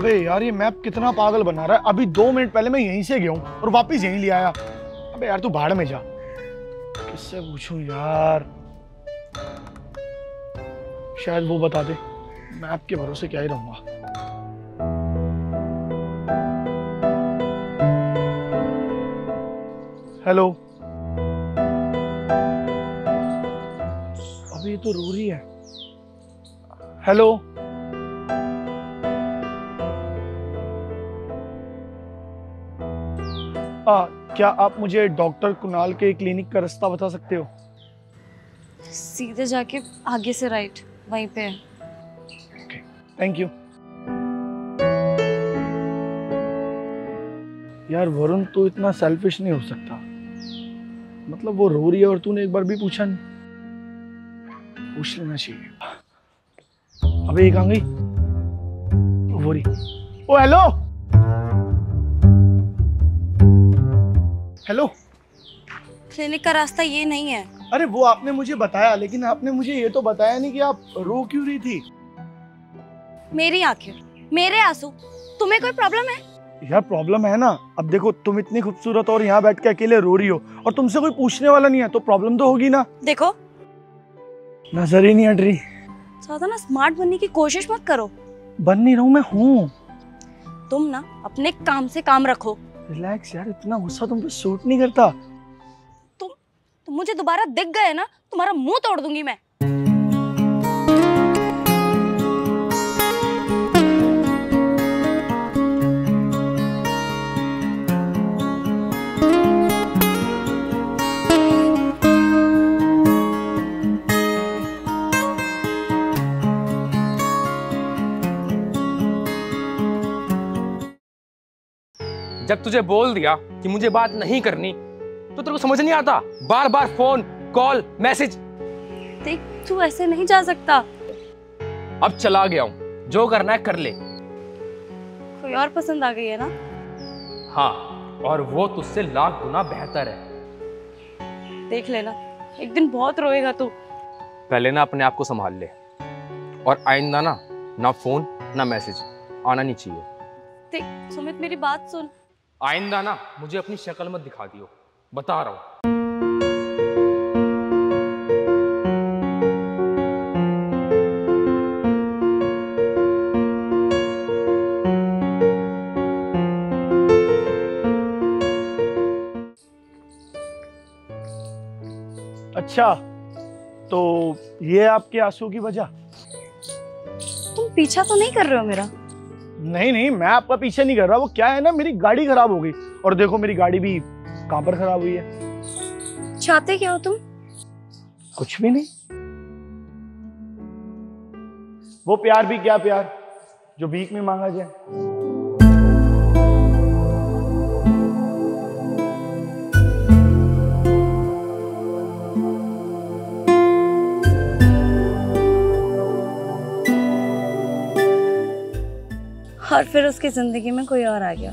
अबे यार ये मैप कितना पागल बना रहा है। अभी दो मिनट पहले मैं यहीं से गया हूँ और वापस यहीं ले आया। अबे यार, तू भाड़ में जा। किससे पूछूँ यार? शायद वो बता दे। मैप के भरोसे क्या ही रहूँगा। हेलो अभी तो रो रही है। हेलो आ, क्या आप मुझे डॉक्टर कुणाल के क्लिनिक का रास्ता बता सकते हो? सीधे जाके आगे से राइट वहीं पे। है थैंक यू यार वरुण तू इतना सेल्फिश नहीं हो सकता। मतलब वो रो रही है और तूने एक बार भी पूछा नहीं। पूछ लेना चाहिए। अबे ये कहाँ गई। वो रही। ओ हेलो हेलो क्लिनिक का रास्ता ये नहीं है। अरे वो आपने मुझे बताया लेकिन आपने मुझे ये तो बताया नहीं कि आप रो क्यों रही थी। मेरी आँखें मेरे आँसू तुम्हें कोई प्रॉब्लम है? यार प्रॉब्लम है ना। अब देखो तुम इतनी खूबसूरत और यहाँ बैठ के अकेले रो रही हो और तुमसे कोई पूछने वाला नहीं है तो प्रॉब्लम तो होगी ना। देखो। नज़र ही नहीं हट रही। ज़्यादा ना स्मार्ट बनने की कोशिश मत करो। बन नहीं रहा हूँ मैं हूँ। तुम ना अपने काम से काम रखो। रिलैक्स यार, इतना गुस्सा तुम पे सूट नहीं करता। तुम तुम मुझे दोबारा दिख गए ना, तुम्हारा मुँह तोड़ दूँगी मैं। जब तुझे बोल दिया कि मुझे बात नहीं करनी तो तेरे को समझ नहीं आता? बार बार फ़ोन कॉल मैसेज। देख तू ऐसे नहीं जा सकता। अब चला गया हूँ। जो करना है कर ले। कोई और पसंद आ गई है ना? हाँ और वो तुझसे लाख गुना बेहतर है। देख लेना एक दिन बहुत रोएगा तू। पहले ना अपने आप को संभाल ले। और आइंदा ना ना फ़ोन ना मैसेज आना नहीं चाहिए। देख सुमित मेरी बात सुन। आइंदा ना मुझे अपनी शक्ल मत दिखा दियो। बता रहा हूँ। अच्छा तो ये आपके आँसू की वजह? तुम पीछा तो नहीं कर रहे हो मेरा? नहीं नहीं मैं आपका पीछे नहीं कर रहा वो क्या है ना मेरी गाड़ी खराब हो गई। और देखो मेरी गाड़ी भी कहाँ पर खराब हुई है। चाहते क्या हो तुम? कुछ भी नहीं। वो प्यार भी क्या प्यार जो भीख में मांगा जाए। और फिर उसकी ज़िंदगी में कोई और आ गया।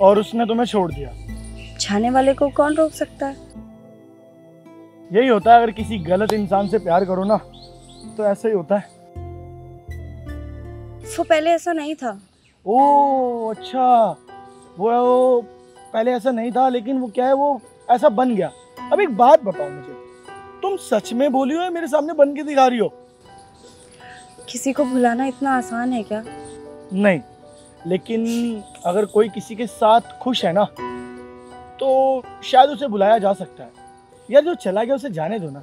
और उसने तुम्हें छोड़ दिया। जाने वाले को कौन रोक सकता है? यही होता है अगर किसी गलत इंसान से प्यार करो ना तो ऐसा ही होता है। वो पहले ऐसा नहीं था। ओ अच्छा। वो वो पहले ऐसा नहीं था लेकिन वो क्या है वो ऐसा बन गया। अब एक बात बताओ मुझे। तुम सच में बोली हो या मेरे सामने बन के दिखा रही हो? किसी को भुलाना इतना आसान है क्या? नहीं लेकिन अगर कोई किसी के साथ खुश है ना तो शायद उसे बुलाया जा सकता है यार जो चला गया उसे जाने दो ना।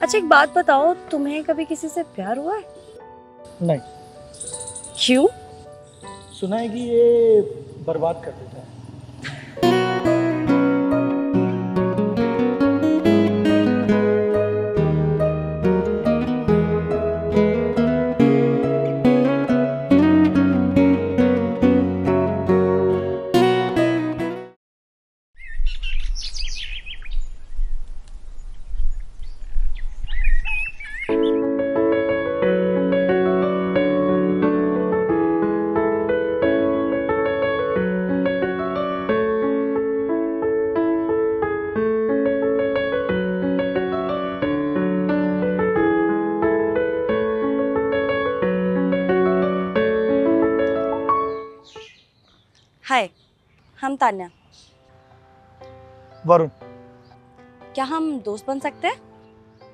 अच्छा एक बात बताओ तुम्हें कभी किसी से प्यार हुआ है? नहीं। क्यों? सुना है कि ये बर्बाद कर देता है। हाय हम तान्या। वरुण। क्या हम दोस्त बन सकते हैं?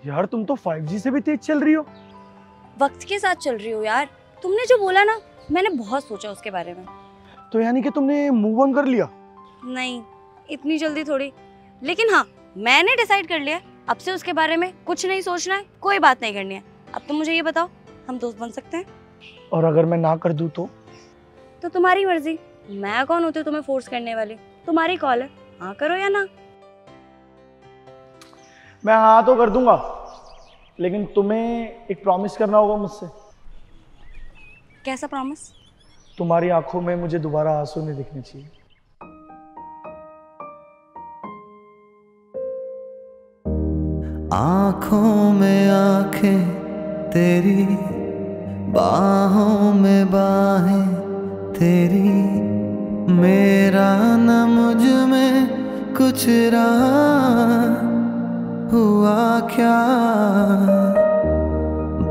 यार तुम तो 5G से भी तेज चल रही हो। वक्त के साथ चल रही हो यार। तुमने जो बोला ना मैंने बहुत सोचा उसके बारे में। तो यानी कि तुमने मूव ऑन कर लिया? नहीं इतनी जल्दी थोड़ी। लेकिन हाँ मैंने डिसाइड कर लिया अब से उसके बारे में कुछ नहीं सोचना है कोई बात नहीं करनी है। अब तुम मुझे ये बताओ हम दोस्त बन सकते हैं? और अगर मैं ना कर दूँ तो? तो तुम्हारी मर्ज़ी। मैं कौन होती हूँ तुम्हें फोर्स करने वाली? तुम्हारी कॉल है। हाँ करो या ना? मैं हाँ तो कर दूँगा लेकिन तुम्हें एक प्रॉमिस करना होगा मुझसे। कैसा प्रॉमिस तुम्हारी आँखों में मुझे दोबारा आँसू नहीं दिखने चाहिए। आँखों में आँखें तेरी बाहों में बाहें तेरी। मेरा न मुझमें कुछ रहा, हुआ क्या?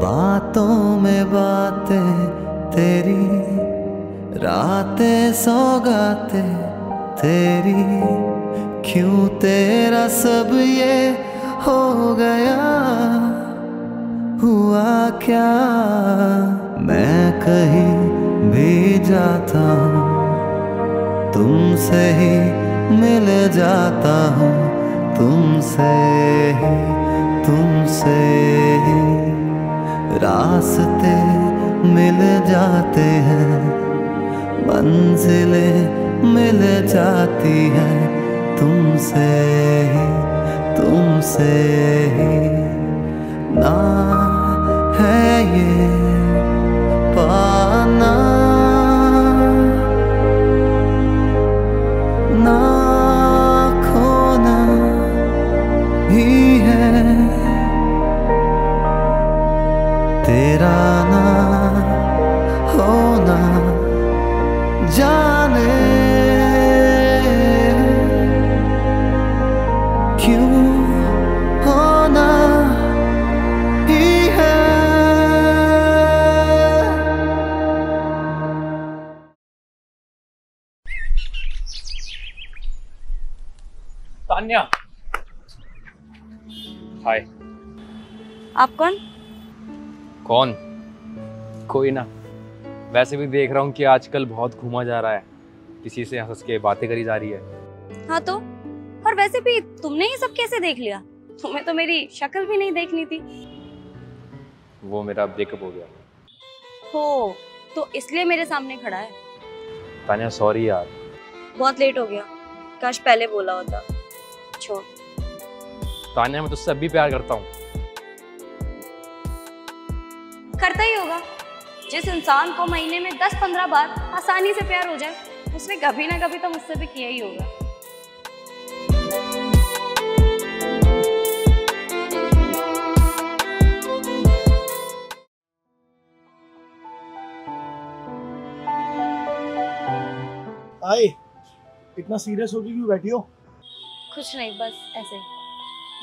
बातों में बातें तेरी, रातें सौगाते तेरी, क्यों तेरा सब ये हो गया? हुआ क्या? मैं कहीं भी जाता हूँ। तुमसे ही मिल जाता हूँ। तुमसे ही तुमसे ही। रास्ते मिल जाते हैं, मंजिलें मिल जाती हैं। तुमसे ही तुमसे ही। ना है ये तान्या हाय। आप कौन? कौन? कोई ना। वैसे भी देख रहा हूँ कि आजकल बहुत घूमा जा रहा है। किसी से हंस के बातें करी जा रही है। हाँ तो? और वैसे भी तुमने ये सब कैसे देख लिया? तुम्हें तो मेरी शक्ल भी नहीं देखनी थी। वो मेरा ब्रेकअप हो गया। हो तो इसलिए मेरे सामने खड़ा है। तान्या सॉरी यार। बहुत लेट हो गया। काश पहले बोला होता। छोड़। तान्या मैं तुझसे अभी प्यार करता हूँ। करता ही होगा। जिस इंसान को महीने में 10-15 बार आसानी से प्यार हो जाए उसने कभी ना कभी तो मुझसे भी किया ही होगा। आए इतना सीरियस होगी क्यों बैठी हो? कुछ नहीं बस ऐसे ही।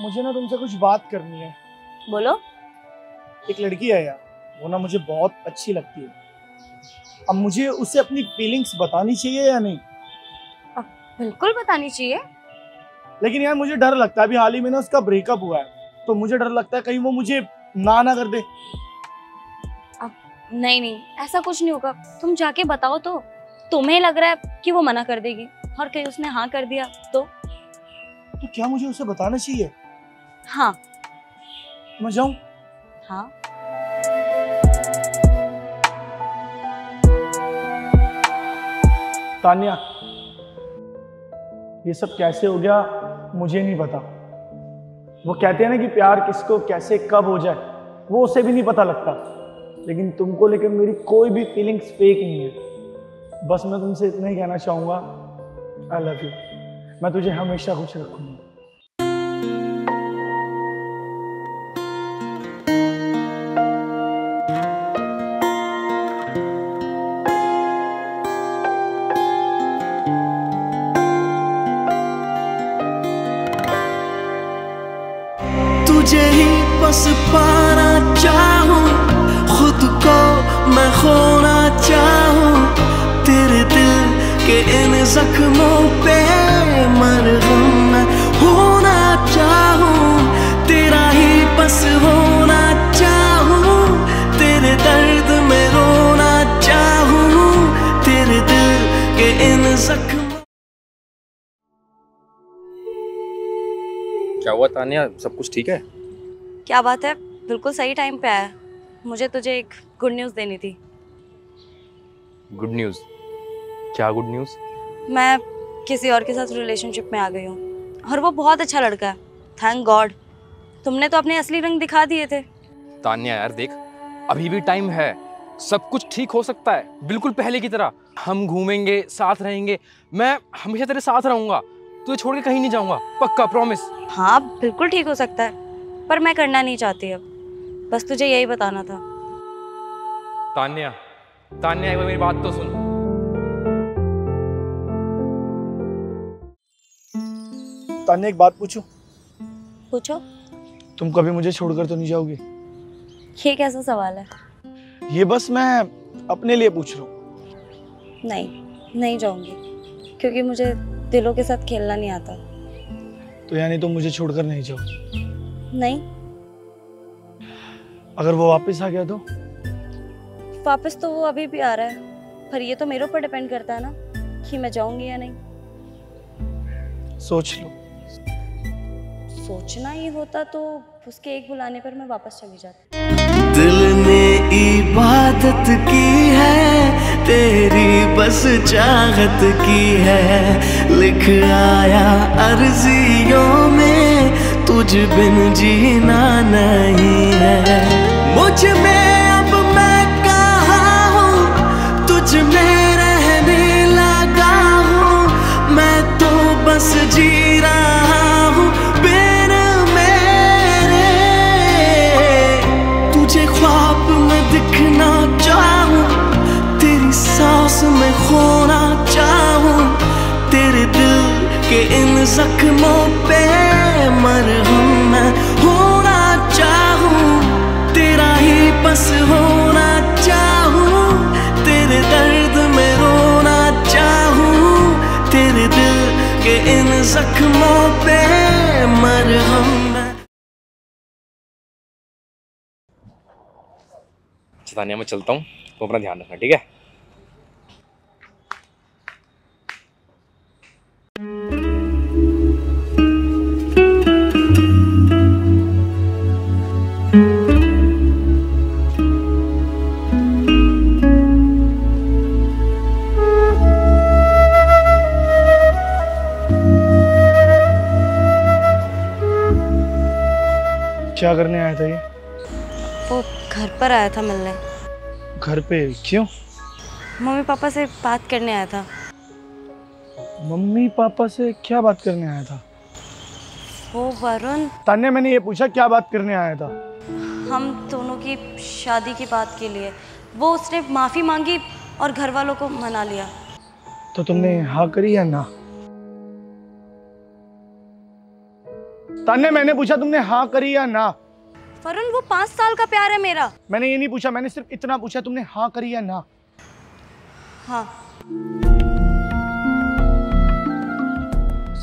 मुझे ना तुमसे कुछ बात करनी है। बोलो। एक लड़की है यार वो ना मुझे बहुत अच्छी लगती है। अब मुझे उसे अपनी फीलिंग्स बतानी चाहिए या नहीं? अब बिल्कुल बतानी चाहिए। लेकिन यार मुझे डर लगता है अभी हाल ही में ना उसका ब्रेकअप हुआ है तो मुझे डर लगता है कहीं वो मुझे ना ना कर दे। अब नहीं नहीं ऐसा कुछ नहीं होगा। तुम जाके बताओ तो। तुम्हें लग रहा है कि वो मना कर देगी और कहीं उसने हाँ कर दिया तो? तो क्या मुझे उसे बताना चाहिए? हाँ। मैं जाऊँ? हाँ। तानिया ये सब कैसे हो गया मुझे नहीं पता। वो कहते हैं ना कि प्यार किसको कैसे कब हो जाए वो उसे भी नहीं पता लगता। लेकिन तुमको लेकर मेरी कोई भी फीलिंग्स फेक नहीं है। बस मैं तुमसे इतना ही कहना चाहूँगा आई लव यू मैं तुझे हमेशा खुश रखूँगा। बस पाना चाहूँ, खुद को मैं खोना चाहूँ, तेरे दिल के इन जख्मों पे मरहम मैं होना चाहूँ, तेरा ही बस होना चाहूँ, तेरे दर्द में रोना चाहूँ, तेरे दिल के इन जख्म क्या हुआ तानिया? सब कुछ ठीक है? क्या बात है? बिल्कुल सही टाइम पे आया। मुझे तुझे एक गुड न्यूज़ देनी थी। गुड न्यूज़ क्या गुड न्यूज़ मैं किसी और के साथ रिलेशनशिप में आ गई हूँ। और वो बहुत अच्छा लड़का है। थैंक गॉड तुमने तो अपने असली रंग दिखा दिए थे। तान्या यार देख अभी भी टाइम है। सब कुछ ठीक हो सकता है। बिल्कुल पहले की तरह। हम घूमेंगे साथ रहेंगे। मैं हमेशा तेरे साथ रहूँगा। तुझे छोड़ के कहीं नहीं जाऊँगा। पक्का प्रॉमिस हाँ बिल्कुल ठीक हो सकता है। पर मैं करना नहीं चाहती अब। बस तुझे यही बताना था। तान्या तान्या एक बार मेरी बात तो सुन। तान्या एक बात पूछूँ? पूछो। तुम कभी मुझे छोड़कर तो नहीं जाओगी? ये कैसा सवाल है? ये बस मैं अपने लिए पूछ रहा हूँ। नहीं नहीं जाऊँगी क्योंकि मुझे दिलों के साथ खेलना नहीं आता। तो यानी तुम मुझे छोड़कर नहीं जाओ नहीं। अगर वो वापस आ गया तो? वापस तो वो अभी भी आ रहा है पर ये तो मेरे ऊपर डिपेंड करता है ना कि मैं जाऊँगी या नहीं। सोच लो। सोचना ही होता तो उसके एक बुलाने पर मैं वापस चली जाती। दिल ने इबादत की है तेरी बस चाहत की है लिख आया अर्जियों में। तुझ बिन जीना नहीं है। मुझमें अब मैं कहा हूँ? तुझ में रहने लगा हूँ। मैं तो बस जी रहा हूँ बिन मेरे। तुझे ख्वाब में दिखना चाहूँ, तेरी सांस में खोना चाहूँ, तेरे दिल के इन जख्मों मरहम मैं होना चाहूँ, तेरा ही बस होना चाहूँ, तेरे दर्द में रोना चाहूँ, तेरे दिल के इन जख्मों पे मरहम अच्छा मैं चलता हूँ तुम अपना ध्यान रखना, ठीक है? क्या करने आया था ये? वो घर पर आया था मिलने। घर पे? क्यों? मम्मी पापा से बात करने आया था। मम्मी पापा से क्या बात करने आया था? वो वरुण। तान्या मैंने ये पूछा क्या बात करने आया था? हम दोनों की शादी की बात के लिए। वो उसने माफ़ी मांगी और घर वालों को मना लिया। तो तुमने हाँ करी या ना? तान्या मैंने पूछा तुमने हाँ करी या ना? वरुण वो पाँच साल का प्यार है मेरा। मैंने ये नहीं पूछा मैंने सिर्फ़ इतना पूछा तुमने हाँ करी या ना? हाँ।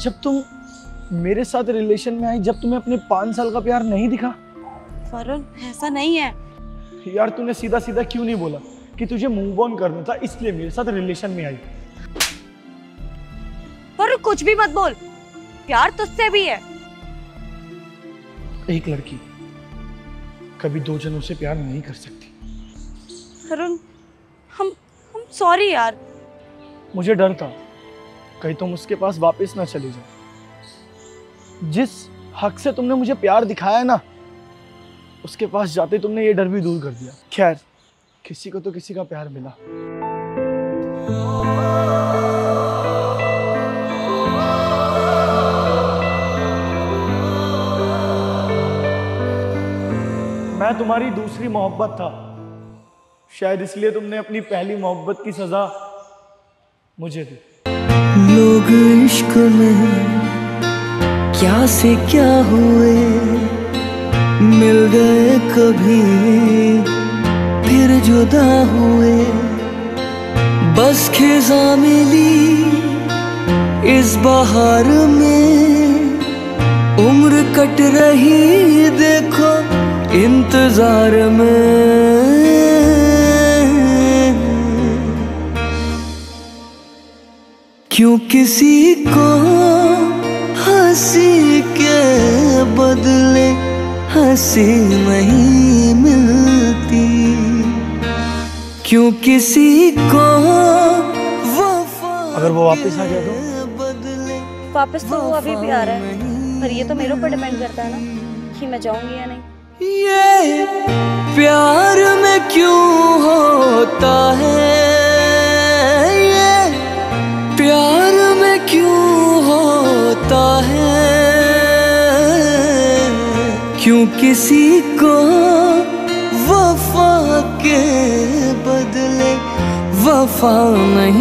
जब तुम मेरे साथ रिलेशन में आई जब तुम्हें अपने पाँच साल का प्यार नहीं दिखा? वरुण ऐसा नहीं है। यार तूने सीधा सीधा क्यों नहीं बोला कि तुझे मूव ऑन करना था इसलिए मेरे साथ रिलेशन में आई? वरुण कुछ भी मत बोल। प्यार तुझसे भी है। एक लड़की कभी दो जनों से प्यार नहीं कर सकती। वरुण हम हम सॉरी यार। मुझे डर था कहीं तुम उसके पास वापस ना चली जाओ। जिस हक से तुमने मुझे प्यार दिखाया ना उसके पास जाते तुमने ये डर भी दूर कर दिया। खैर किसी को तो किसी का प्यार मिला। मैं तुम्हारी दूसरी मोहब्बत था। शायद इसलिए तुमने अपनी पहली मोहब्बत की सजा मुझे दी। लोग इश्क में क्या से क्या हुए? मिल गए कभी, फिर जुदा हुए। बस खिजा मिली इस बहार में। उम्र कट रही देखो इंतज़ार में। क्यों किसी को हँसी के बदले हँसी नहीं मिलती? क्यों किसी को अगर वो वापस आ गया तो? बदले वापस तो वो अभी भी आ रहा है पर ये तो मेरे ऊपर डिपेंड करता है ना कि मैं जाऊँगी या नहीं। ये प्यार में क्यों होता है? ये प्यार में क्यों होता है? क्यों किसी को वफा के बदले वफा नहीं